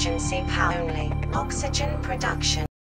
emergency power only. Oxygen production.